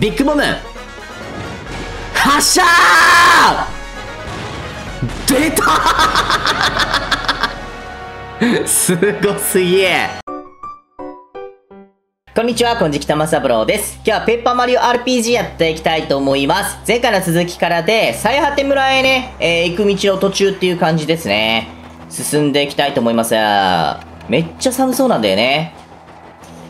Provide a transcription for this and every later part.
ビッグボム発射出た すごすぎえこんにちは、こんじきたまさぶろうです。今日はペッパーマリオ RPG やっていきたいと思います。前回の続きからで、最果て村へね、えー、行く道の途中っていう感じですね。進んでいきたいと思います。めっちゃ寒そうなんだよね。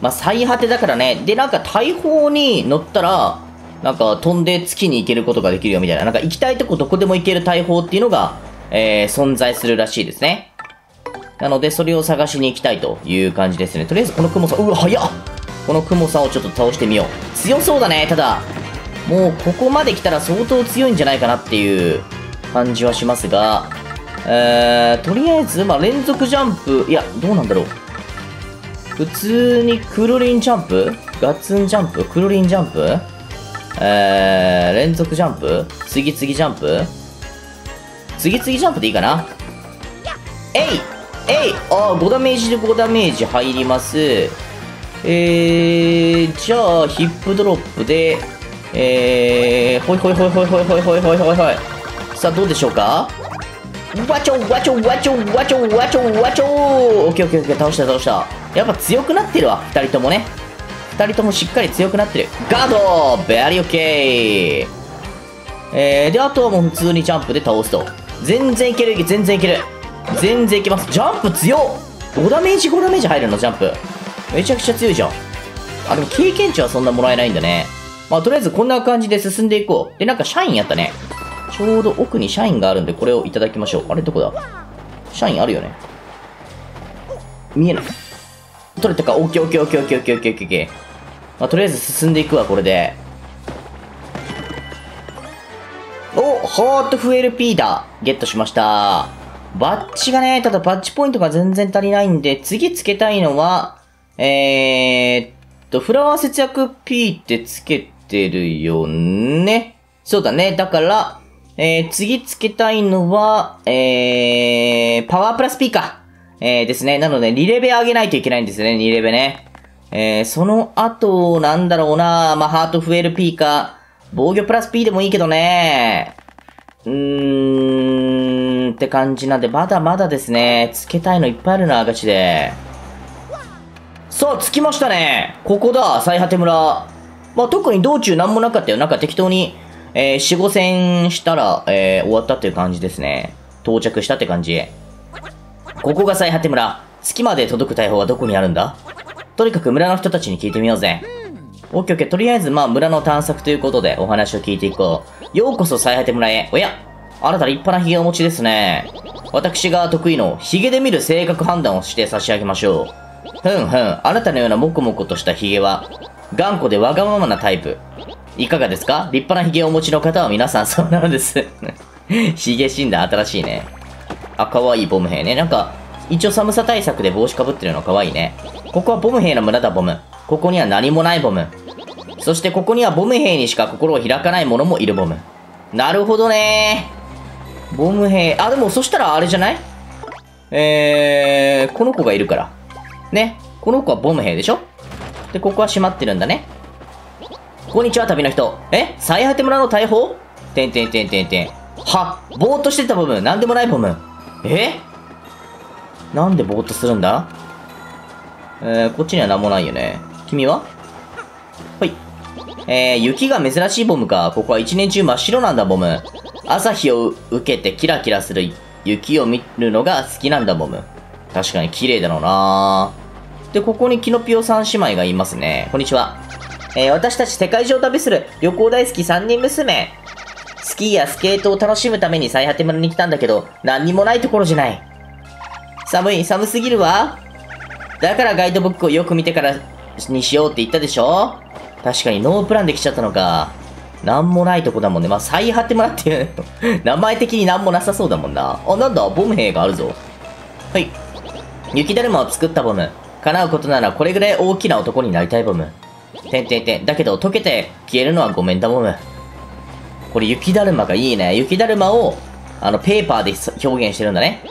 まあ、最果てだからね。で、なんか大砲に乗ったら、なんか飛んで月に行けることができるよみたいな。なんか行きたいとこどこでも行ける大砲っていうのが、えー、存在するらしいですね。なので、それを探しに行きたいという感じですね。とりあえずこの雲さん、うわ、早っこの雲さんをちょっと倒してみよう。強そうだね、ただ。もうここまで来たら相当強いんじゃないかなっていう感じはしますが、えー、とりあえず、まあ、連続ジャンプ、いや、どうなんだろう。普通にクルリンジャンプ？ガッツンジャンプ？クルリンジャンプ？えー、連続ジャンプ？次々ジャンプ？次々ジャンプでいいかな？えいえいあー、5ダメージで5ダメージ入ります。えー、じゃあ、ヒップドロップで、えー、ほいほいほいほいほいほいほいほいほいほい。さあ、どうでしょうか？わちょわちょわちょわちょわちょわちょオッケーオッケーオッケー、倒した倒した。やっぱ強くなってるわ、二人ともね。二人ともしっかり強くなってる。ガードベアリオッケーえー、で、あとはもう普通にジャンプで倒すと。全然いける、全然いける。全然いけます。ジャンプ強っ !5 ダメージ5ダメージ入るの、ジャンプ。めちゃくちゃ強いじゃん。あ、でも経験値はそんなもらえないんだね。まあ、とりあえずこんな感じで進んでいこう。で、なんか社員やったね。ちょうど奥に社員があるんで、これをいただきましょう。あれ、どこだ？社員あるよね。見えない。取れたかオッケーオッケーオッケーオッケーオッケーオッケーオッケー。まあ、とりあえず進んでいくわ、これで。おホートフエルピーだゲットしました。バッジがね、ただバッジポイントが全然足りないんで、次つけたいのは、えーっと、フラワー節約 P ってつけてるよね。そうだね。だから、えー、次つけたいのは、えー、パワープラス P か。えー、ですね。なので、2レベ上げないといけないんですよね、2レベね。えー、その後、なんだろうなまあ、ハート増える P か、防御プラス P でもいいけどねうーん、って感じなんで、まだまだですね。つけたいのいっぱいあるな、ガチで。さあ、着きましたね。ここだ、最果て村。まあ、特に道中なんもなかったよ。なんか適当に、えー、4、5戦したら、えー、終わったっていう感じですね。到着したって感じ。ここが最果て村。月まで届く大砲はどこにあるんだ？とにかく村の人たちに聞いてみようぜ。オッケーオッケー。とりあえず、まあ、村の探索ということでお話を聞いていこう。ようこそ最果て村へ。おや、あなた立派な髭をお持ちですね。私が得意の髭で見る性格判断をして差し上げましょう。ふんふん、あなたのようなモコモコとした髭は、頑固でわがままなタイプ。いかがですか？立派な髭をお持ちの方は皆さんそうなのです。髭死んだ新しいね。あ、かわいいボム兵ね。なんか、一応寒さ対策で帽子かぶってるのかわいいね。ここはボム兵の村だボム。ここには何もないボム。そしてここにはボム兵にしか心を開かない者もいるボム。なるほどねボム兵、あ、でもそしたらあれじゃない？えー、この子がいるから。ね。この子はボム兵でしょ？で、ここは閉まってるんだね。こんにちは、旅の人。え？最果て村の大砲？てんてんてんてんてん。はぼーっとしてたボム。なんでもないボム。え？なんでぼーっとするんだ？えー、こっちには何もないよね。君は？はい。えー、雪が珍しいボムか。ここは一年中真っ白なんだ、ボム。朝日を受けてキラキラする雪を見るのが好きなんだ、ボム。確かに綺麗だろうなで、ここにキノピオ三姉妹がいますね。こんにちは。えー、私たち世界中を旅する旅行大好き三人娘。スキーやスケートを楽しむために最果て村に来たんだけど、何にもないところじゃない。寒い、寒すぎるわ。だからガイドブックをよく見てからにしようって言ったでしょ確かにノープランで来ちゃったのか。なんもないとこだもんね。まあ、最果て村っていう名前的になんもなさそうだもんな。あ、なんだ、ボム兵があるぞ。はい。雪だるまを作ったボム。叶うことならこれぐらい大きな男になりたいボム。てんてんてん。だけど溶けて消えるのはごめんだボム。これ雪だるまがいいね。雪だるまを、あの、ペーパーで表現してるんだね。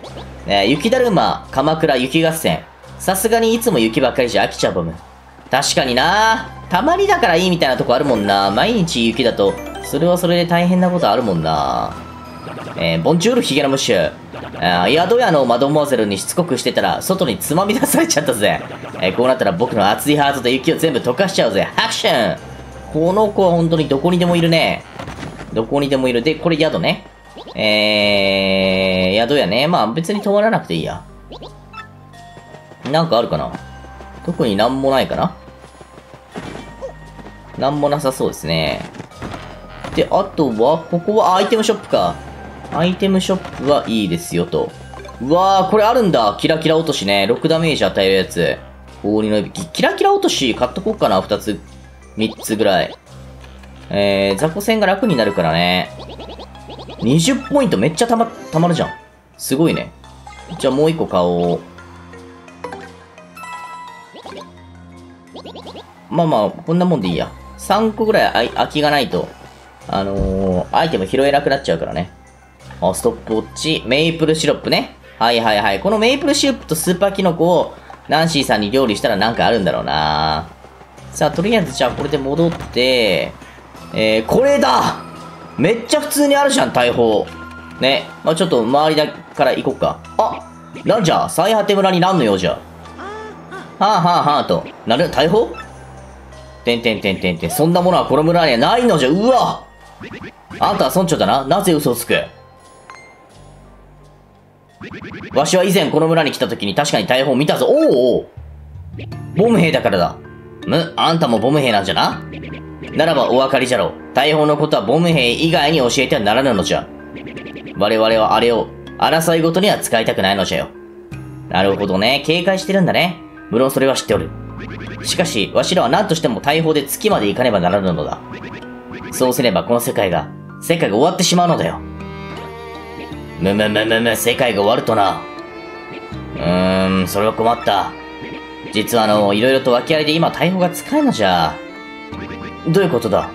ね雪だるま、鎌倉雪合戦。さすがにいつも雪ばっかりじゃ飽きちゃうボム。確かになたまにだからいいみたいなとこあるもんな。毎日雪だと、それはそれで大変なことあるもんな。えー、ボンジュールヒゲのムシュ。あ宿屋のマドモアゼルにしつこくしてたら、外につまみ出されちゃったぜ。えー、こうなったら僕の熱いハートで雪を全部溶かしちゃうぜ。ハクションこの子は本当にどこにでもいるね。どこにでもいる。で、これ宿ね。えー、宿屋ね。まあ別に泊まらなくていいや。なんかあるかな？特になんもないかな？なんもなさそうですね。で、あとは、ここはアイテムショップか。アイテムショップはいいですよと。うわー、これあるんだ。キラキラ落としね。6ダメージ与えるやつ。氷の指。キラキラ落とし買っとこうかな。2つ、3つぐらい。えー、雑魚戦が楽になるからね。20ポイントめっちゃたま、たまるじゃん。すごいね。じゃあもう1個買おう。まあまあ、こんなもんでいいや。3個ぐらい空きがないと、あのー、アイテム拾えなくなっちゃうからね。あ、ストップウォッチ、メイプルシロップね。はいはいはい。このメイプルシロップとスーパーキノコを、ナンシーさんに料理したらなんかあるんだろうなさあ、とりあえずじゃあこれで戻って、えー、これだめっちゃ普通にあるじゃん、大砲。ね。まあちょっと周りだから行こっか。あなんじゃ最果て村になんのようじゃ。はあはあはあと。なる大砲？てんてんてんてんてん。そんなものはこの村にはないのじゃ。うわあんたは村長だな。なぜ嘘をつく？わしは以前この村に来た時に確かに大砲を見たぞ。おおおボム兵だからだ。む、あんたもボム兵なんじゃなならばお分かりじゃろう。大砲のことはボム兵以外に教えてはならぬのじゃ。我々はあれを争いごとには使いたくないのじゃよ。なるほどね。警戒してるんだね。無論それは知っておる。しかし、わしらは何としても大砲で月まで行かねばならぬのだ。そうすればこの世界が、世界が終わってしまうのだよ。むむむむむ、世界が終わるとな。うーん、それは困った。実はあの、いろいろと訳ありで今大砲が使えのじゃ。どういうことだ？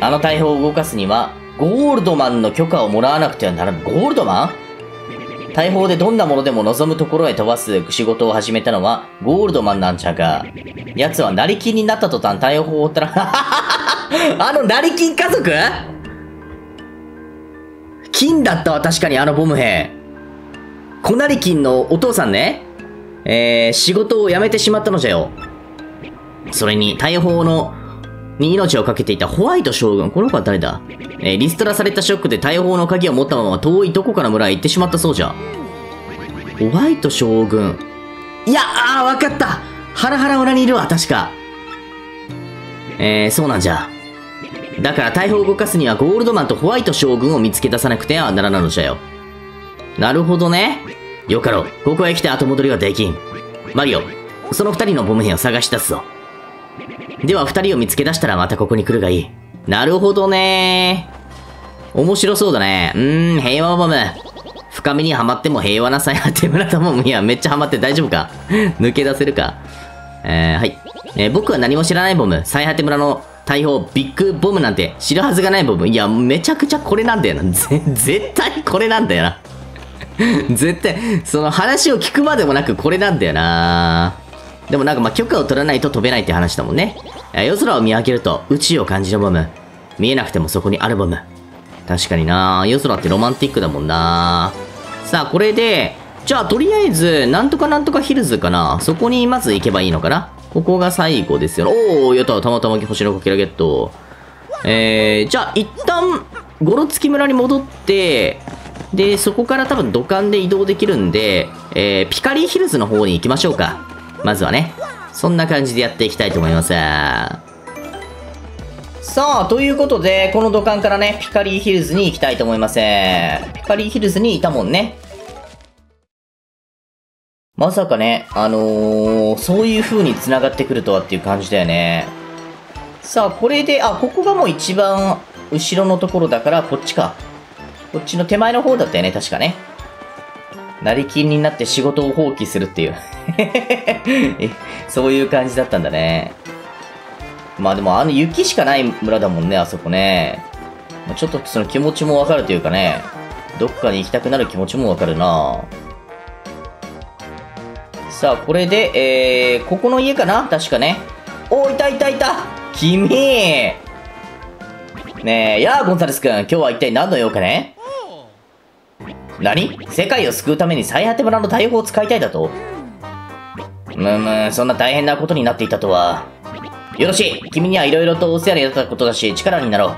あの大砲を動かすには、ゴールドマンの許可をもらわなくてはならぬ。ゴールドマン？大砲でどんなものでも望むところへ飛ばす仕事を始めたのはゴールドマンなんじゃが、奴は成金になった途端大砲を追ったら あの成金家族？金だったわ、確かにあのボム兵。小成金のお父さんね。えー、仕事を辞めてしまったのじゃよ。それに大砲のに命を懸けていたホワイト将軍。この子は誰だ？えー、リストラされたショックで大砲の鍵を持ったまま遠いどこかの村へ行ってしまったそうじゃ。ホワイト将軍。いや、ああ、わかったハラハラ村にいるわ、確か。えー、そうなんじゃ。だから大砲を動かすにはゴールドマンとホワイト将軍を見つけ出さなくてはならないのじゃよ。なるほどね。よかろう。ここへ来て後戻りはできん。マリオ、その二人のボム兵を探し出すぞ。では二人を見つけ出したらまたここに来るがいい。なるほどね面白そうだね。うーん、平和ボム。深みにはまっても平和な最果て村とボム。いや、めっちゃはまって大丈夫か？抜け出せるか？えー、はい。えー、僕は何も知らないボム。最果て村の大砲、ビッグボムなんて知るはずがないボム。いや、めちゃくちゃこれなんだよな。絶対これなんだよな。絶対、その話を聞くまでもなくこれなんだよな。でもなんかまあ許可を取らないと飛べないって話だもんね。夜空を見上げると宇宙を感じるボム。見えなくてもそこにあるボム。確かにな夜空ってロマンティックだもんなさあ、これで、じゃあとりあえず、なんとかなんとかヒルズかなそこにまず行けばいいのかなここが最後ですよ。おー、やった、たまたま星のかけらゲット。えー、じゃあ一旦、ゴロツキ村に戻って、で、そこから多分土管で移動できるんで、えー、ピカリーヒルズの方に行きましょうか。まずはね。そんな感じでやっていきたいと思います。さあ、ということで、この土管からね、ピカリーヒルズに行きたいと思います。ピカリーヒルズにいたもんね。まさかね、あのー、そういう風に繋がってくるとはっていう感じだよね。さあ、これで、あ、ここがもう一番後ろのところだから、こっちか。こっちの手前の方だったよね、確かね。成金になって仕事を放棄するっていう。そういう感じだったんだね。まあでもあの雪しかない村だもんね、あそこね。ちょっとその気持ちもわかるというかね、どっかに行きたくなる気持ちもわかるな。さあ、これで、えー、ここの家かな？確かね。おいたいたいた！君！ねえ、やあ、ゴンサレス君、今日は一体何の用かね？何？世界を救うために最果て村の大砲を使いたいだと？むむ、そんな大変なことになっていたとは。よろしい。君にはいろいろとお世話になったことだし、力になろう。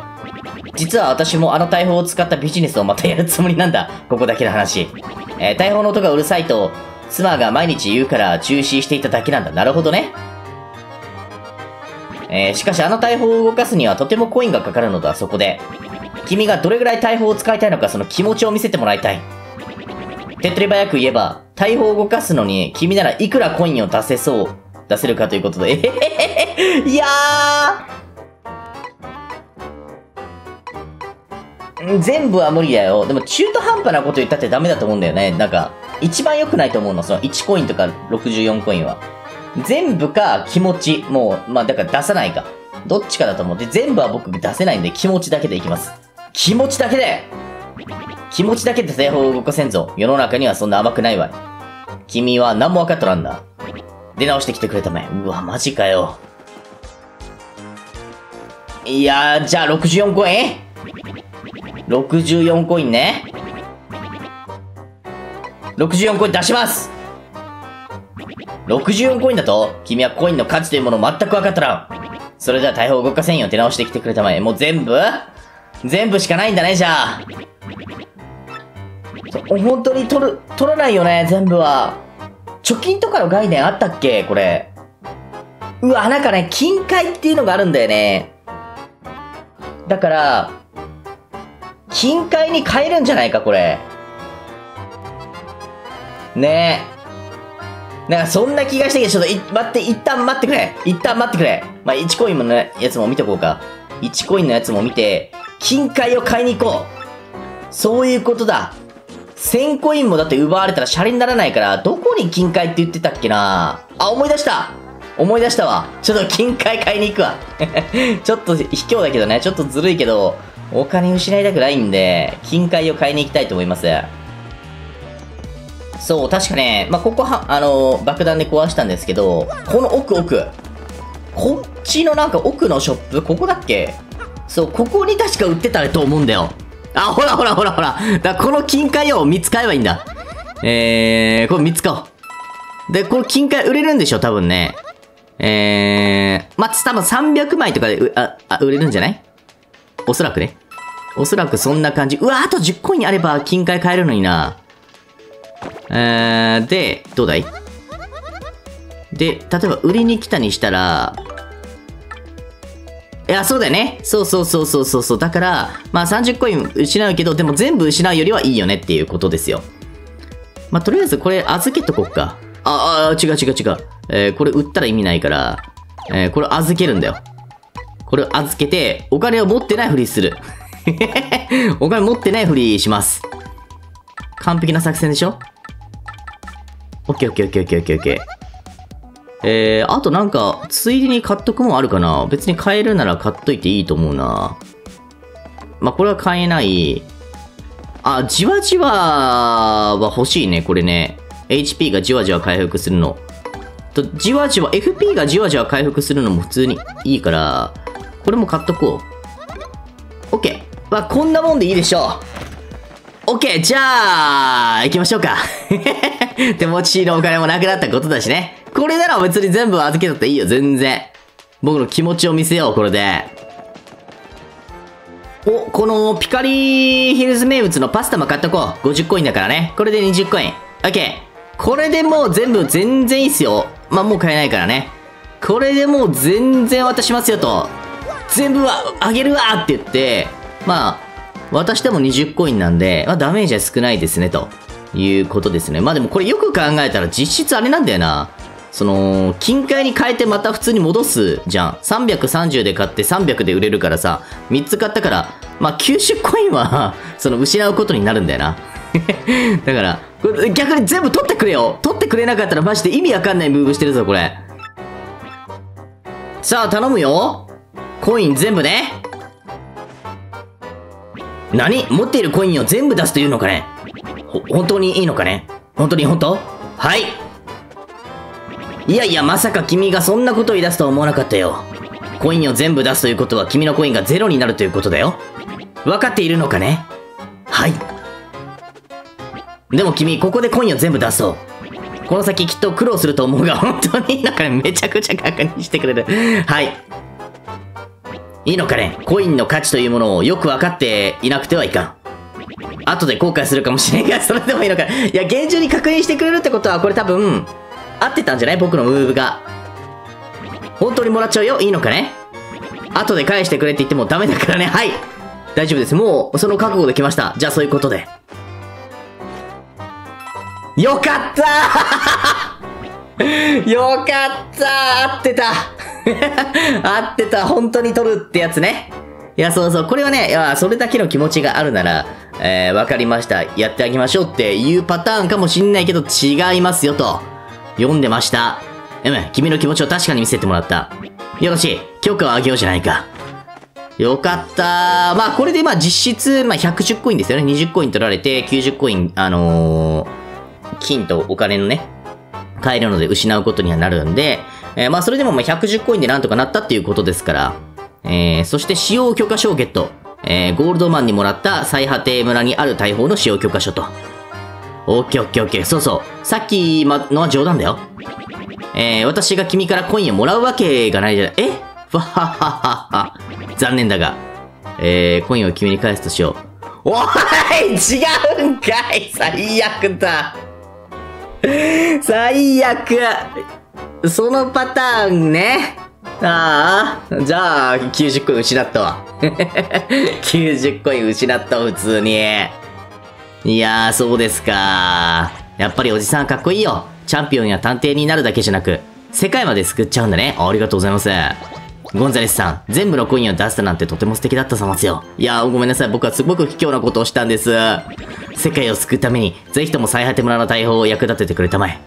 実は私もあの大砲を使ったビジネスをまたやるつもりなんだ。ここだけの話。えー、大砲の音がうるさいと、妻が毎日言うから中止していただけなんだ。なるほどね。えー、しかしあの大砲を動かすにはとてもコインがかかるのだ、そこで。君がどれぐらい大砲を使いたいのかその気持ちを見せてもらいたい。手っ取り早く言えば、大砲を動かすのに君ならいくらコインを出せそう、出せるかということで。えへへへいやー全部は無理だよ。でも中途半端なこと言ったってダメだと思うんだよね。なんか、一番良くないと思うの。その1コインとか64コインは。全部か気持ち。もう、まあだから出さないか。どっちかだと思って、全部は僕出せないんで気持ちだけでいきます。気持ちだけで気持ちだけで製法を動かせんぞ。世の中にはそんな甘くないわ。君は何も分かっとらんだ。出直してきてくれたまえ。うわ、マジかよ。いやー、じゃあ64コイン ?64 コインね。64コイン出します64コインだと君はコインの価値というものを全く分かったらんそれでは大砲動かせんよ。手直してきてくれたまえ。もう全部？全部しかないんだね、じゃあ。本当に取る、取らないよね、全部は。貯金とかの概念あったっけこれ。うわ、なんかね、金塊っていうのがあるんだよね。だから、金塊に変えるんじゃないか、これ。ねえ。なんかそんな気がしたけど、ちょっとい、待って、一旦待ってくれ。一旦待ってくれ。まあ、1コインのやつも見とこうか。1コインのやつも見て、金塊を買いに行こう。そういうことだ。1000コインもだって奪われたらシャレにならないから、どこに金塊って言ってたっけなあ、思い出した思い出したわ。ちょっと金塊買いに行くわ。ちょっと卑怯だけどね、ちょっとずるいけど、お金失いたくないんで、金塊を買いに行きたいと思います。そう、確かね、まあ、ここは、あの、爆弾で壊したんですけど、この奥奥。こっちのなんか奥のショップ？ここだっけ？そう、ここに確か売ってたと思うんだよ。あ、ほらほらほらほら。だこの金塊を3つ買えばいいんだ。えー、これ3つ買おう。で、これ金塊売れるんでしょ多分ね。えー、まあ、多分300枚とかであ、あ、売れるんじゃない？おそらくね。おそらくそんな感じ。うわ、あと10コインあれば金塊買えるのにな。えー、で、どうだい？で、例えば売りに来たにしたら、いや、そうだよね。そうそうそうそうそうそう。だから、まあ30コイン失うけど、でも全部失うよりはいいよねっていうことですよ。まあとりあえずこれ預けとこっか。あ、あ、違う違う違う。えー、これ売ったら意味ないから、えー、これ預けるんだよ。これ預けて、お金を持ってないふりする。お金持ってないふりします。完璧な作戦でしょ？オッケーオッケーオッケーオッケーオッケーオッケー。えー、あとなんか、ついでに買っとくもんあるかな別に買えるなら買っといていいと思うな。まあ、これは買えない。あ、じわじわは欲しいね、これね。HP がじわじわ回復するの。と、じわじわ、FP がじわじわ回復するのも普通にいいから、これも買っとこう。OK。まあ、こんなもんでいいでしょう。OK! じゃあ、行きましょうか。手持ちのお金もなくなったことだしね。これなら別に全部預けたっていいよ、全然。僕の気持ちを見せよう、これで。お、このピカリヒルズ名物のパスタも買っとこう。50コインだからね。これで20コイン。オッケー。これでもう全部全然いいっすよ。まあ、もう買えないからね。これでもう全然渡しますよと。全部はあげるわって言って、まあ、渡しても20コインなんで、まあ、ダメージは少ないですね、ということですね。まあでもこれよく考えたら実質あれなんだよな。その、金塊に変えてまた普通に戻すじゃん。330で買って300で売れるからさ、3つ買ったから、まあ、90コインは その、失うことになるんだよな。だから、逆に全部取ってくれよ取ってくれなかったらマジで意味わかんないムーブしてるぞ、これ。さあ、頼むよコイン全部ね。何？持っているコインを全部出すというのかね？本当にいいのかね？本当に本当？はいいやいや、まさか君がそんなことを言い出すとは思わなかったよ。コインを全部出すということは君のコインがゼロになるということだよ。分かっているのかね？はい。でも君、ここでコインを全部出そう。この先きっと苦労すると思うが、本当に？なんかね、めちゃくちゃ確認してくれる。はい。いいのかね？コインの価値というものをよく分かっていなくてはいかん。後で後悔するかもしれんが、それでもいいのか。いや、厳重に確認してくれるってことは、これ多分、合ってたんじゃない？僕のムーブが。本当にもらっちゃうよ？いいのかね？後で返してくれって言ってもダメだからね。はい。大丈夫です。もう、その覚悟で来ました。じゃあそういうことで。よかった よかった合ってた 合ってた本当に取るってやつね。いや、そうそう。これはね、いや、それだけの気持ちがあるなら、えー、わかりました。やってあげましょうっていうパターンかもしんないけど、違いますよと。読んでました。うむ、君の気持ちを確かに見せてもらった。よろしい。許可をあげようじゃないか。よかったまあ、これでまあ実質、まあ110コインですよね。20コイン取られて、90コイン、あのー金とお金のね、買えるので失うことにはなるんで、えー、まあそれでもまあ110コインでなんとかなったっていうことですから、えー、そして使用許可証をゲット。えー、ゴールドマンにもらった最果て村にある大砲の使用許可書と。オッケーオッケーオッケー。そうそう。さっきのは冗談だよ。えー、私が君からコインをもらうわけがないじゃない。え？わはははは。残念だが、えー、コインを君に返すとしよう。おい違うんかい最悪だ最悪そのパターンね。ああ、じゃあ、90コイン失ったわ。90コイン失った、普通に。いやー、そうですかやっぱりおじさんかっこいいよ。チャンピオンや探偵になるだけじゃなく、世界まで救っちゃうんだね。ありがとうございます。ゴンザレスさん、全部のコインを出したなんてとても素敵だったさますよ。いやー、ごめんなさい。僕はすごく卑怯なことをしたんです。世界を救うために、ぜひとも最果て村の大砲を役立ててくれたまえ。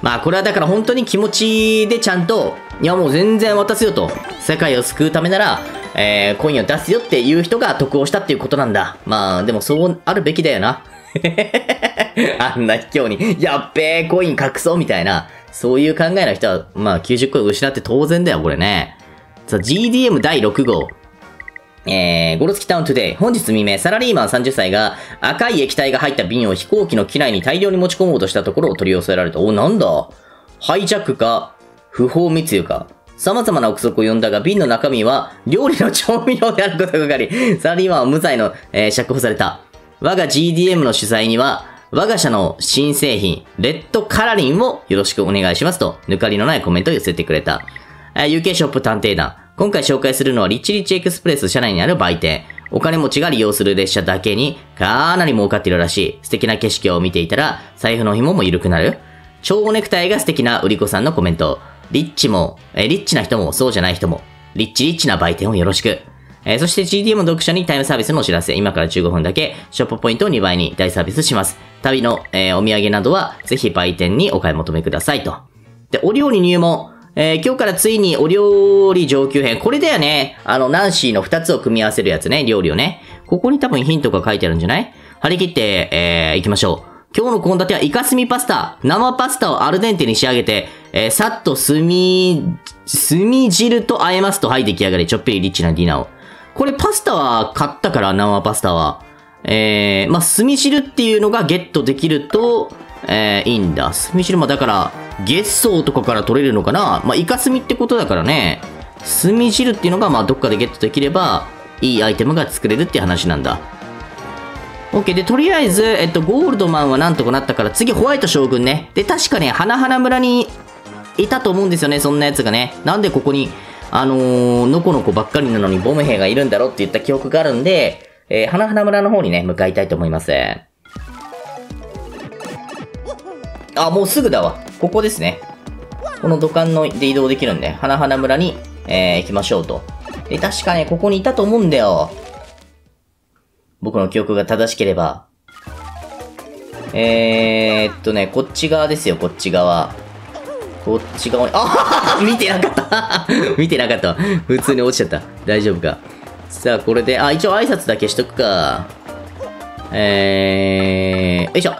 まあ、これはだから本当に気持ちでちゃんと、いやもう全然渡すよと。世界を救うためなら、えー、コインを出すよっていう人が得をしたっていうことなんだ。まあ、でもそうあるべきだよな。あんな卑怯に、やっべえ、コイン隠そうみたいな、そういう考えの人は、まあ90コイン失って当然だよ、これね。さあ、GDM 第6号。えー、ゴロツキタウントゥデイ。本日未明、サラリーマン30歳が赤い液体が入った瓶を飛行機の機内に大量に持ち込もうとしたところを取り寄せられた。お、なんだ？ハイジャックか、不法密輸か。様々な憶測を呼んだが、瓶の中身は料理の調味料であることが分かり、サラリーマンは無罪の、えー、釈放された。我が GDM の主催には、我が社の新製品、レッドカラリンをよろしくお願いしますと、抜かりのないコメントを寄せてくれた。UK ショップ探偵団。今回紹介するのはリッチリッチエクスプレス社内にある売店。お金持ちが利用する列車だけにかなり儲かっているらしい。素敵な景色を見ていたら財布の紐も緩くなる。蝶ネクタイが素敵な売り子さんのコメント。リッチも、えリッチな人もそうじゃない人も、リッチリッチな売店をよろしく。えー、そして GDM 読者にタイムサービスのお知らせ。今から15分だけ、ショップポイントを2倍に大サービスします。旅の、えー、お土産などは、ぜひ売店にお買い求めくださいと。で、お料理入門。えー、今日からついにお料理上級編。これだよね。あの、ナンシーの2つを組み合わせるやつね、料理をね。ここに多分ヒントが書いてあるんじゃない？張り切って、えー、行きましょう。今日の献立はイカスミパスタ。生パスタをアルデンテに仕上げて、えー、さっと炭、炭汁と和えますと、はい、出来上がり。ちょっぴりリッチなディナーを。これパスタは買ったから、生パスタは。えー、まあ、炭汁っていうのがゲットできると、えー、いいんだ。炭汁もだから、月層とかから取れるのかなまあ、イカ炭ってことだからね。炭汁っていうのが、まあ、どっかでゲットできれば、いいアイテムが作れるって話なんだ。OK。で、とりあえず、えっと、ゴールドマンはなんとかなったから、次、ホワイト将軍ね。で、確かね、花々村にいたと思うんですよね、そんなやつがね。なんでここに、あのー、のこのこばっかりなのにボム兵がいるんだろうって言った記憶があるんで、えー、花々村の方にね、向かいたいと思います。あ、もうすぐだわ。ここですね。この土管ので移動できるんで、花々村に、えー、行きましょうと。で、確かね、ここにいたと思うんだよ。僕の記憶が正しければ。えー、っとね、こっち側ですよ、こっち側。こっち側に、あ見てなかった 見てなかった。普通に落ちちゃった。大丈夫か。さあ、これで、あ、一応挨拶だけしとくか。えー、よいしょ。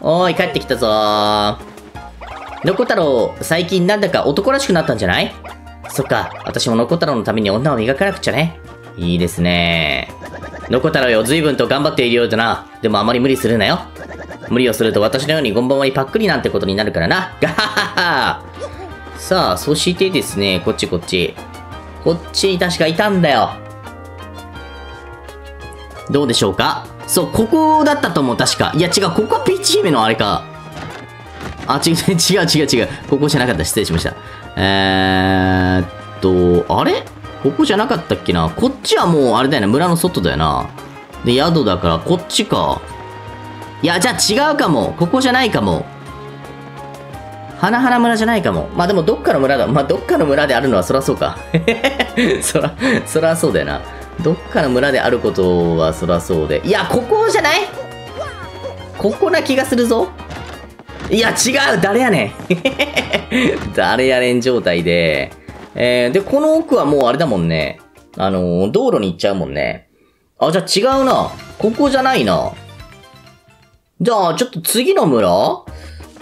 おーい、帰ってきたぞー。ノコ太郎、最近なんだか男らしくなったんじゃない？そっか、私もノコ太郎のために女を磨かなくちゃね。いいですね。ノコ太郎よ、随分と頑張っているようだな。でもあまり無理するなよ。無理をすると私のようにゴンボンにパックリなんてことになるからな。ガハハハさあ、そしてですね、こっちこっち。こっちに確かいたんだよ。どうでしょうか？そう、ここだったと思う、確か。いや、違う、ここはピーチ姫のあれか。あ、違う、違う、違う、違う。ここじゃなかった。失礼しました。えーっと、あれ？ここじゃなかったっけな？こっちはもう、あれだよな、村の外だよな。で、宿だから、こっちか。いや、じゃあ違うかも。ここじゃないかも。花々村じゃないかも。まあでもどっかの村だ。まあどっかの村であるのはそらそうか。そら、そらそうだよな。どっかの村であることはそらそうで。いや、ここじゃない？ここな気がするぞ。いや、違う誰やねん 誰やねん状態で。えー、で、この奥はもうあれだもんね。あのー、道路に行っちゃうもんね。あ、じゃあ違うな。ここじゃないな。じゃあ、ちょっと次の村？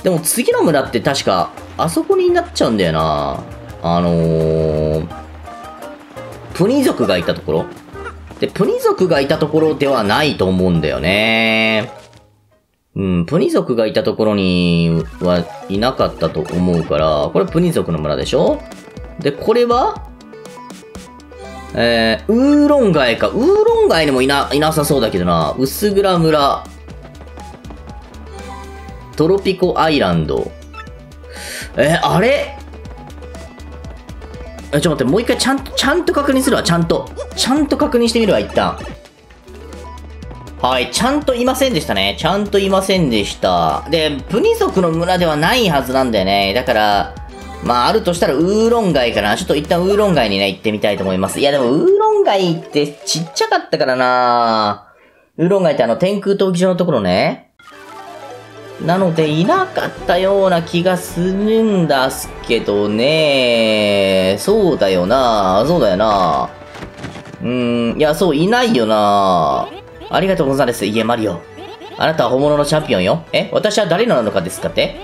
でも次の村って確か、あそこになっちゃうんだよな。あのー、プニ族がいたところ？で、プニ族がいたところではないと思うんだよね。うん、プニ族がいたところにはいなかったと思うから、これプニ族の村でしょ？で、これはえー、ウーロン街か。ウーロン街にもいな、いなさそうだけどな。薄倉村。トロピコアイランド。え、あれ？え、ちょっと待って、もう一回ちゃんと、ちゃんと確認するわ、ちゃんと。ちゃんと確認してみるわ、一旦。はい、ちゃんといませんでしたね。ちゃんといませんでした。で、プニ族の村ではないはずなんだよね。だから、まあ、あるとしたらウーロン街かな。ちょっと一旦ウーロン街にね、行ってみたいと思います。いや、でもウーロン街ってちっちゃかったからなウーロン街ってあの天空闘技場のところね。なので、いなかったような気がするんだすけどね。そうだよなそうだよなうん、いや、そう、いないよなありがとうございます、家マリオ。あなたは本物のチャンピオンよ。え？私は誰なのかですかって？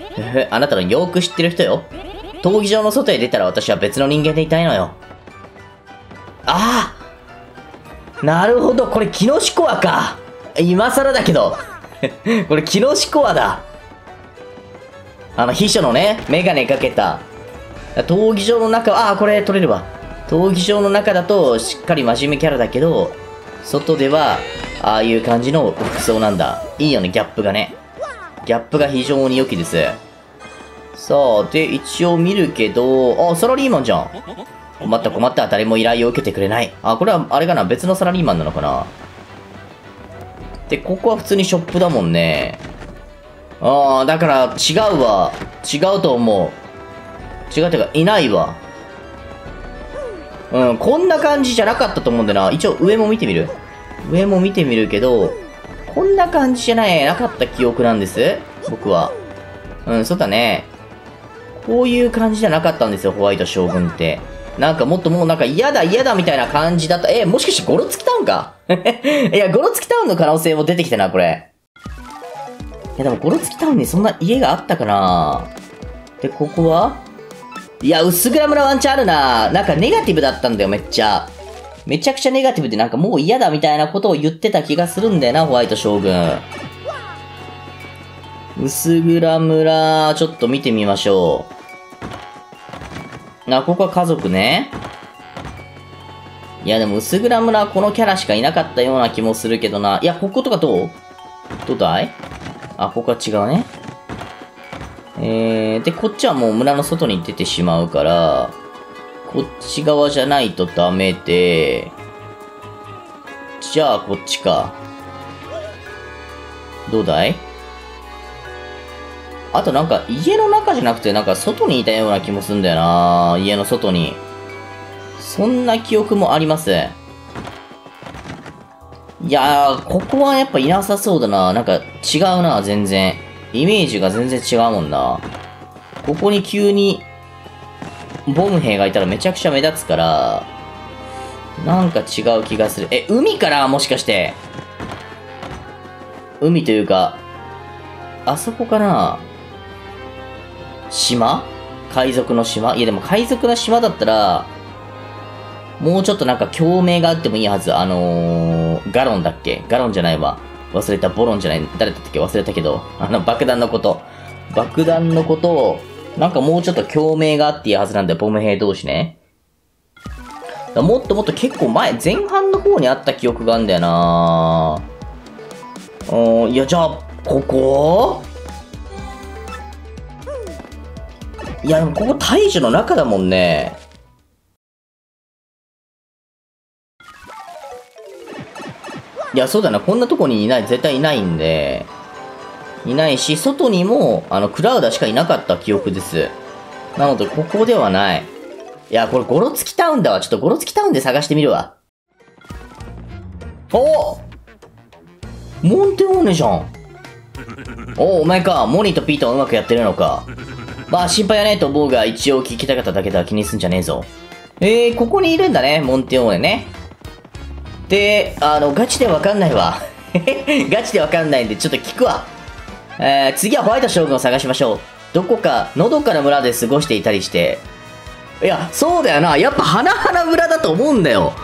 あなたのよく知ってる人よ。闘技場の外へ出たら私は別の人間でいたいのよ。ああなるほど、これキノシコアか。今更だけど。これキノシコアだ。あの、秘書のね、メガネかけた。闘技場の中は、ああ、これ取れるわ。闘技場の中だとしっかり真面目キャラだけど、外では、ああいう感じの服装なんだ。いいよね、ギャップがね。ギャップが非常に良きです。さあ、で、一応見るけど、あ、サラリーマンじゃん。困った困った誰も依頼を受けてくれない。あ、これは、あれかな？別のサラリーマンなのかな？で、ここは普通にショップだもんね。ああ、だから違うわ。違うと思う。違うってか、いないわ。うん、こんな感じじゃなかったと思うんだよな。一応上も見てみる上も見てみるけど、こんな感じじゃない、なかった記憶なんです。僕は。うん、そうだね。こういう感じじゃなかったんですよ、ホワイト将軍って。なんかもっともうなんか嫌だ嫌だみたいな感じだった。え、もしかしてゴロツキタウンか？いや、ゴロツキタウンの可能性も出てきたな、これ。いや、でもゴロツキタウンにそんな家があったかな？で、ここは？いや、薄暗村ワンチャンあるな。なんかネガティブだったんだよ、めっちゃ。めちゃくちゃネガティブでなんかもう嫌だみたいなことを言ってた気がするんだよな、ホワイト将軍。薄暗村、ちょっと見てみましょう。な、ここは家族ね。いや、でも薄暗村はこのキャラしかいなかったような気もするけどな。いや、こことかどう？どうだい？あ、ここは違うね。えー、で、こっちはもう村の外に出てしまうから、こっち側じゃないとダメで、じゃあこっちか。どうだい？あとなんか家の中じゃなくてなんか外にいたような気もするんだよな家の外に。そんな記憶もあります。いやー、ここはやっぱいなさそうだな。なんか違うな、全然。イメージが全然違うもんな。ここに急に、ボム兵がいたらめちゃくちゃ目立つから、なんか違う気がする。え、海からもしかして。海というか、あそこかな島？海賊の島？いやでも海賊の島だったら、もうちょっとなんか共鳴があってもいいはず。あのー、ガロンだっけ？ガロンじゃないわ。忘れた。ボロンじゃない。誰だったっけ？忘れたけど。あの、爆弾のこと。爆弾のことを、なんかもうちょっと共鳴があっていいはずなんだよ。ボム兵同士ね。もっともっと結構前、前半の方にあった記憶があるんだよなうん、いや、じゃあ、ここ？いや、でもここ大樹の中だもんね。いや、そうだな。こんなとこにいない、絶対いないんで。いないし、外にも、あの、クラウダしかいなかった記憶です。なので、ここではない。いや、これ、ゴロツキタウンだわ。ちょっとゴロツキタウンで探してみるわ。おモンテオーネじゃん。おお、お前か。モニーとピートはうまくやってるのか。まあ、心配はねえと思うが、一応聞きたかっただけでは気にすんじゃねえぞ。えー、ここにいるんだね、モンテオーネね。で、あの、ガチでわかんないわ。ガチでわかんないんで、ちょっと聞くわ。えー、次はホワイト将軍を探しましょう。どこか、のどかな村で過ごしていたりして。いや、そうだよな。やっぱ花々村だと思うんだよ。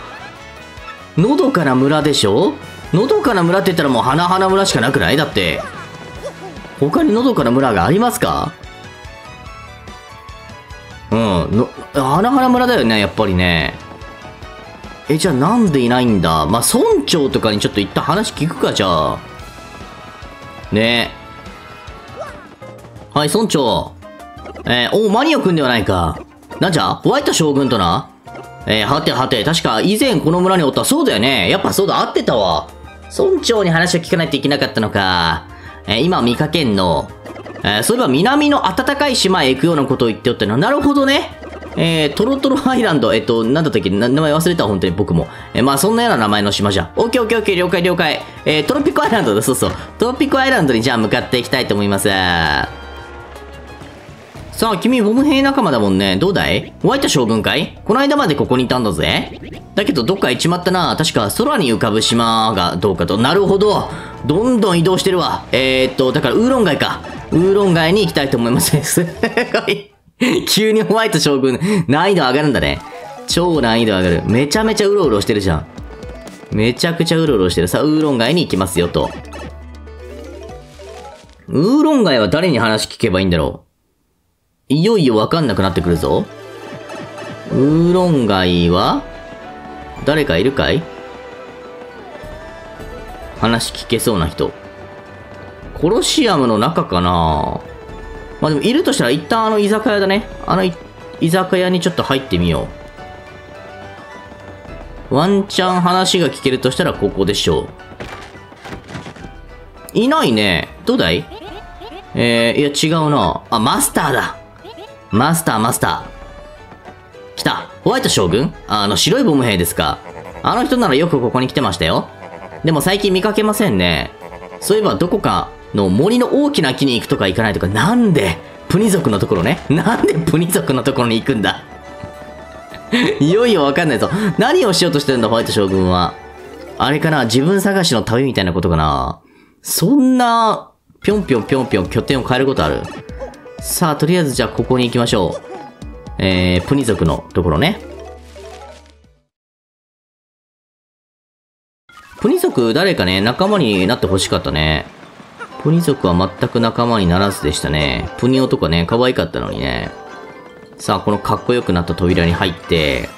のどかな村でしょ？のどかな村って言ったらもう花々村しかなくない？だって。他にのどかな村がありますか？うん。の、花村だよね、やっぱりね。え、じゃあなんでいないんだ？まあ、村長とかにちょっと一旦話聞くか、じゃあ。ねはい、村長。えー、おマニオ君ではないか。なんじゃ？ホワイト将軍とな？えー、はてはて、確か以前この村におった。そうだよね。やっぱそうだ、合ってたわ。村長に話を聞かないといけなかったのか。えー、今見かけんの。えー、そういえば南の暖かい島へ行くようなことを言っておったの。なるほどね。えー、トロトロアイランド、えっと、なんだったっけ？名前忘れた本当に僕も。えー、まあそんなような名前の島じゃん。オッケーオッケーオッケー、了解了解。えー、トロピコアイランドだ、そうそう。トロピコアイランドにじゃあ向かっていきたいと思います。さあ、君、ボム兵仲間だもんね。どうだい？ホワイト将軍かいこの間までここにいたんだぜ。だけど、どっか行っちまったな。確か、空に浮かぶ島がどうかと。なるほど。どんどん移動してるわ。えー、っと、だから、ウーロン街か。ウーロン街に行きたいと思います。すごい。急にホワイト将軍、難易度上がるんだね。超難易度上がる。めちゃめちゃうろうろしてるじゃん。めちゃくちゃうろうろしてる。さあ、ウーロン街に行きますよと。ウーロン街は誰に話聞けばいいんだろう？いよいよわかんなくなってくるぞ。ウーロン街は誰かいるかい？話聞けそうな人。コロシアムの中かなまあでもいるとしたら一旦あの居酒屋だね。あの居酒屋にちょっと入ってみよう。ワンチャン話が聞けるとしたらここでしょう。いないね。どうだい？えー、いや違うな。あ、マスターだ。マスター、マスター。来た。ホワイト将軍？あの、白いボム兵ですか。あの人ならよくここに来てましたよ。でも最近見かけませんね。そういえばどこかの森の大きな木に行くとか行かないとか、なんでプニ族のところね。なんで プニ族のところに行くんだ いよいよわかんないぞ。何をしようとしてるんだ、ホワイト将軍は。あれかな自分探しの旅みたいなことかなそんな、ぴょんぴょんぴょんぴょん拠点を変えることあるさあ、とりあえずじゃあここに行きましょう。えー、プニ族のところね。プニ族誰かね、仲間になって欲しかったね。プニ族は全く仲間にならずでしたね。プニオとかね、可愛かったのにね。さあ、このかっこよくなった扉に入って、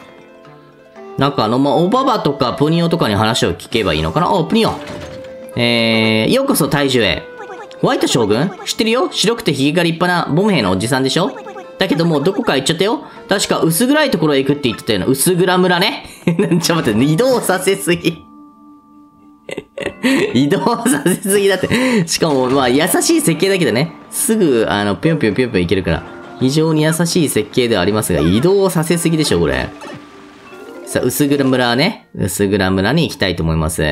なんかあの、まあ、おばばとかプニオとかに話を聞けばいいのかな？お、プニオえー、ようこそ大樹へ。ホワイト将軍？知ってるよ？白くて髭が立派なボム兵のおじさんでしょ？だけどもうどこか行っちゃったよ確か薄暗いところへ行くって言ってたような薄暗村ね。ちょっと待って、移動させすぎ移動させすぎだって。しかも、まあ、優しい設計だけどね。すぐ、あの、ぴょんぴょんぴょんぴょんいけるから。非常に優しい設計ではありますが、移動させすぎでしょ、これ。さあ、薄暗村ね。薄暗村に行きたいと思います。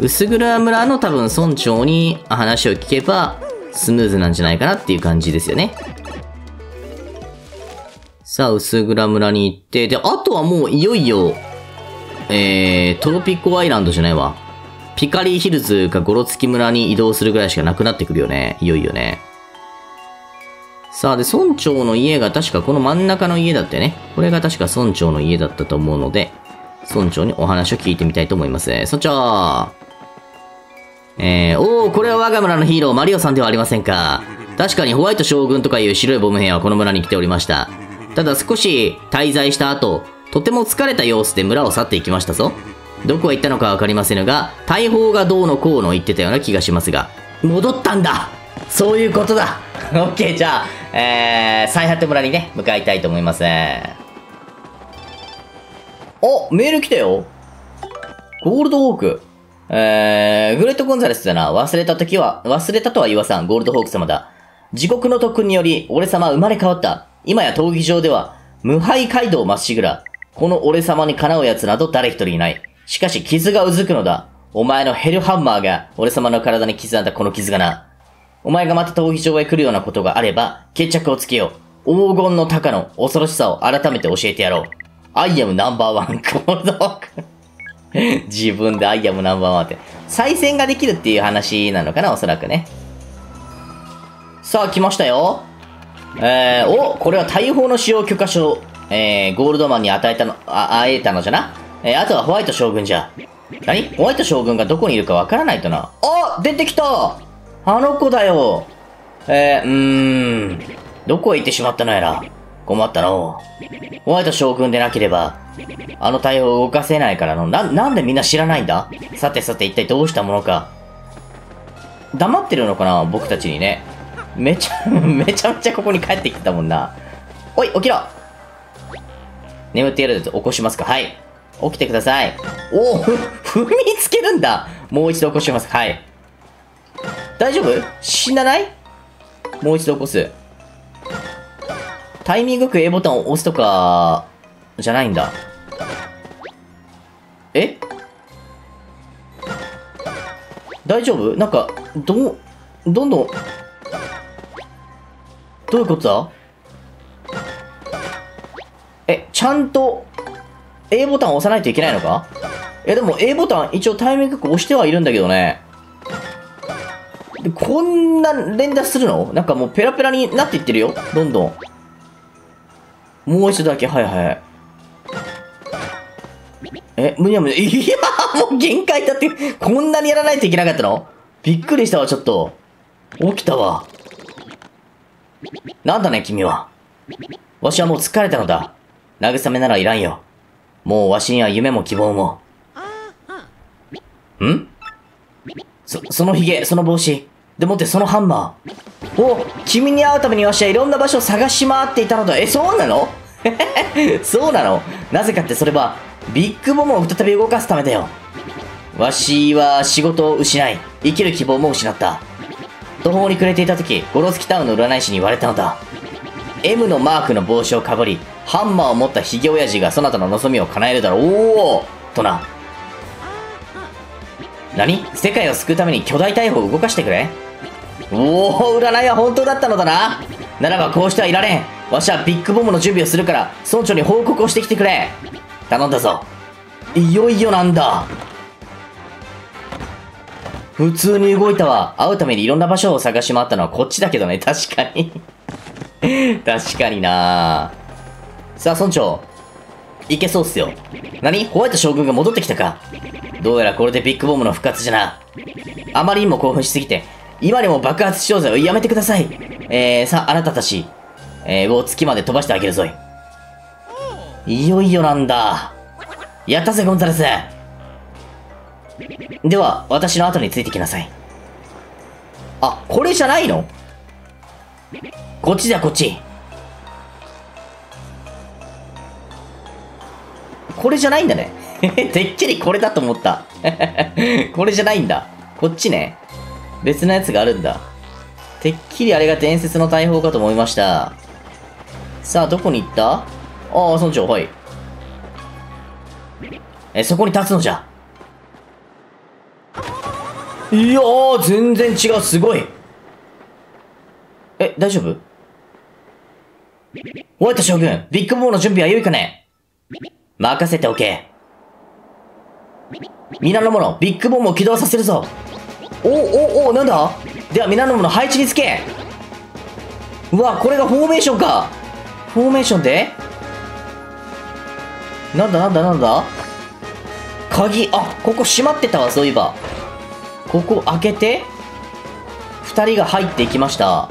薄暗村の多分村長に話を聞けば、スムーズなんじゃないかなっていう感じですよね。さあ、薄暗村に行って、で、あとはもういよいよ、えー、トロピコアイランドじゃないわ。ピカリーヒルズかゴロツキ村に移動するぐらいしかなくなってくるよね。いよいよね。さあ、で、村長の家が確かこの真ん中の家だったよね。これが確か村長の家だったと思うので、村長にお話を聞いてみたいと思います。村長えー、おー、これは我が村のヒーロー、マリオさんではありませんか。確かにホワイト将軍とかいう白いボム兵はこの村に来ておりました。ただ少し滞在した後、とても疲れた様子で村を去っていきましたぞ。どこへ行ったのかわかりませんが、大砲がどうのこうの言ってたような気がしますが、戻ったんだそういうことだオッケー、じゃあ、えー、最果て村にね、向かいたいと思います。お、メール来たよ。ゴールドウォーク。えー、グレートゴンザレスだな。忘れた時は、忘れたとは言わさん。ゴールドホーク様だ。地獄の特訓により、俺様は生まれ変わった。今や闘技場では、無敗街道まっしぐら。この俺様にかなう奴など誰一人いない。しかし傷がうずくのだ。お前のヘルハンマーが、俺様の体に刻んだこの傷がな。お前がまた闘技場へ来るようなことがあれば、決着をつけよう。黄金の鷹の恐ろしさを改めて教えてやろう。 I am number one、ゴールドホーク。自分で I am number one って。再戦ができるっていう話なのかな、おそらくね。さあ、来ましたよ。えー、お、これは大砲の使用許可書。えー、ゴールドマンに与えたの、あ、会えたのじゃな？えー、あとはホワイト将軍じゃ。何？ホワイト将軍がどこにいるかわからないとな。あ出てきたあの子だよ。えー、うーん。どこへ行ってしまったのやら。困ったの。ホワイト将軍でなければ、あの対応を動かせないからの。な、なんでみんな知らないんだ？さてさて一体どうしたものか。黙ってるのかな僕たちにね。めちゃ、めちゃめちゃここに帰ってきたもんな。おい、起きろ眠ってやると起こしますかはい。起きてください。おお、踏みつけるんだもう一度起こします。はい。大丈夫？死なない？もう一度起こす。タイミングよく A ボタンを押すとか、じゃないんだ。え？大丈夫？なんか、ど、どんどん、どういうことだ？え、ちゃんと A ボタン押さないといけないのか？え、でも A ボタン一応タイミングよく押してはいるんだけどね。こんな連打するの？なんかもうペラペラになっていってるよ？どんどん。もう一度だけ、はいはい。え、むにゃむにゃ、いやもう限界だって、こんなにやらないといけなかったの？びっくりしたわ、ちょっと。起きたわ。なんだね、君は。わしはもう疲れたのだ。慰めならいらんよ。もうわしには夢も希望も。ん？そ、その髭、その帽子。でもってそのハンマー。お君に会うためにわしはいろんな場所を探し回っていたのだ。え、そうなの？そうなの？なぜかってそれは、ビッグボムを再び動かすためだよ。わしは仕事を失い、生きる希望も失った。途方に暮れていた時、ゴロスキタウンの占い師に言われたのだ。M のマークの帽子をかぶり、ハンマーを持ったヒゲ親父がそなたの望みを叶えるだろう。おおとな。何？世界を救うために巨大大砲を動かしてくれ？おお占いは本当だったのだな。ならばこうしてはいられん。わしはビッグボムの準備をするから村長に報告をしてきてくれ。頼んだぞ。いよいよなんだ。普通に動いたわ。会うためにいろんな場所を探し回ったのはこっちだけどね。確かに。確かにな。さあ村長。いけそうっすよ。何？ホワイト将軍が戻ってきたか。どうやらこれでビッグボムの復活じゃな。あまりにも興奮しすぎて今にも爆発しようぜ。やめてください。えー、さああなたたち。えー、を月まで飛ばしてあげるぞい。いよいよなんだ。やったぜ、ゴンザレス。では、私の後についてきなさい。あ、これじゃないの？こっちだ、こっち。これじゃないんだね。てっきりこれだと思った。これじゃないんだ。こっちね。別のやつがあるんだ。てっきりあれが伝説の大砲かと思いました。さあ、どこに行った？ああ、村長、はい。え、そこに立つのじゃ。いやー、全然違う、すごい。え、大丈夫？ホワイト将軍、ビッグボーの準備は良いかね？任せておけ。皆の者、ビッグボムを起動させるぞ。おおおなんだ？では皆の者配置につけ。うわ、これがフォーメーションか。フォーメーションで？なんだなんだなんだ？鍵、あ、ここ閉まってたわ、そういえば。ここ開けて、二人が入っていきました。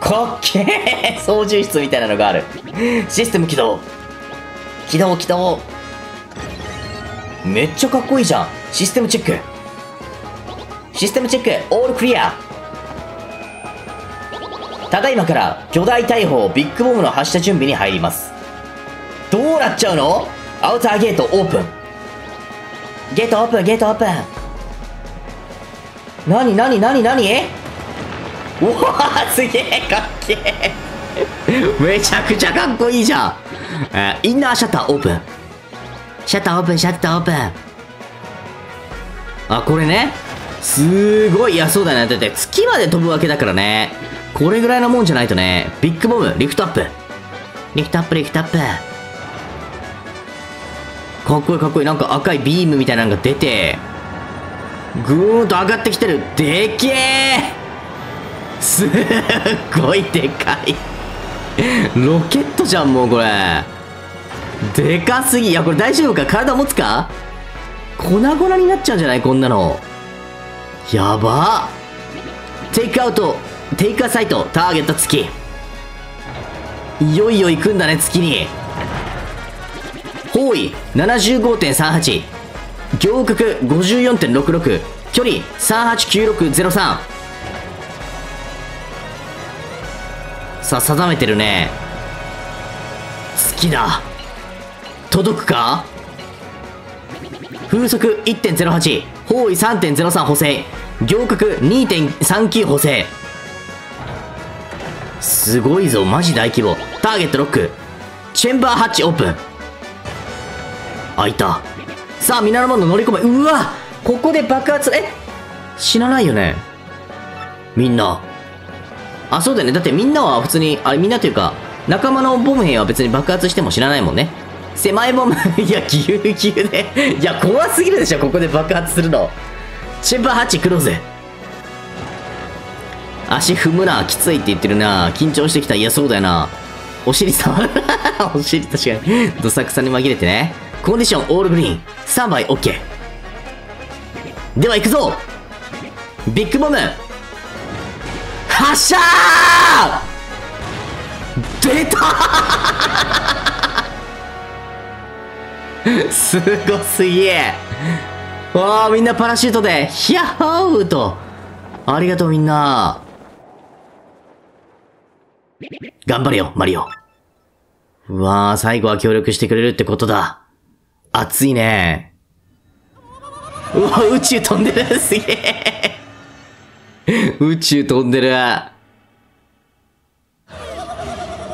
かっけえ操縦室みたいなのがある。システム起動。起動起動。めっちゃかっこいいじゃん。システムチェック。システムチェック、オールクリア。ただいまから巨大大砲ビッグボムの発射準備に入ります。どうなっちゃうの？アウターゲートオープン。ゲートオープン、ゲートオープン。なになになになにうわーすげえかっけえめちゃくちゃかっこいいじゃん。えー Inner shutter open。Shutter open、shutter open。あ、これね。すごい。いや、そうだよね。だって月まで飛ぶわけだからね。これぐらいのもんじゃないとね。ビッグボム、 lift up。Lift up、lift up。かっこいいかっこいい。なんか赤いビームみたいなのが出て、ぐーんと上がってきてる。でけえすっごいでかい。ロケットじゃん、もうこれ。でかすぎ。いや、これ大丈夫か？体持つか？粉々になっちゃうんじゃない？こんなの。やばテイクアウト、テイクアサイト、ターゲット月。いよいよ行くんだね、月に。方位75.38。行角54.66。距離389603。さあ、定めてるね。月だ。届くか？風速1.08方位3.03補正行角2.39補正すごいぞマジ大規模ターゲットロックチェンバーハッチオープン開いたさあミナルモンド乗り込めうわここで爆発え？死なないよね？みんな。あそうだよね。だってみんなは普通にあれみんなというか仲間のボム兵は別に爆発しても知らないもんね。狭いボム いやぎゅうぎゅうで。いや怖すぎるでしょここで爆発するの。チェンバーハチクローズ足踏むなきついって言ってるな。緊張してきた。いやそうだよな。お尻触る お尻確かに。どさくさに紛れてね。コンディションオールグリーンスタンバイ OK. では行くぞ!ビッグボム発射!出た! すごすぎえ!わあみんなパラシュートでヒャッホー!と。ありがとうみんな。頑張れよマリオ。わあ最後は協力してくれるってことだ。熱いねうわ宇宙飛んでる すげえ宇宙飛んでる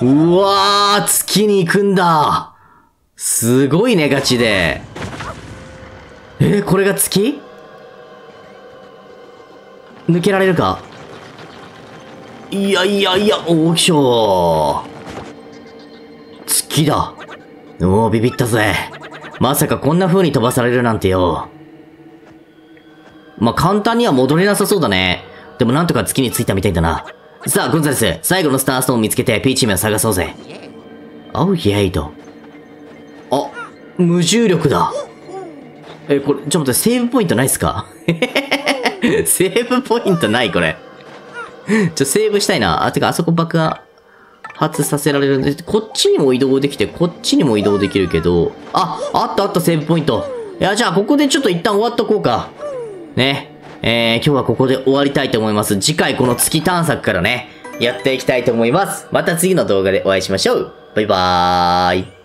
うわー月に行くんだすごいね、ガチで。えこれが月？抜けられるか？いやいやいや、おーきしょー。月だ。おー、ビビったぜ。まさかこんな風に飛ばされるなんてよ。まあ、簡単には戻れなさそうだね。でもなんとか月に着いたみたいだな。さあ、ゴンザレス、最後のスターストーンを見つけてピーチームを探そうぜ。おう、イェイと。あ、無重力だ。え、これ、ちょっと待って、セーブポイントないっすか？セーブポイントないこれ。ちょ、セーブしたいな。あ、てか、あそこ爆発させられるんで、こっちにも移動できて、こっちにも移動できるけど、あ、あったあった、セーブポイント。いや、じゃあ、ここでちょっと一旦終わっとこうか。ね。えー、今日はここで終わりたいと思います。次回この月探索からね、やっていきたいと思います。また次の動画でお会いしましょう。バイバーイ。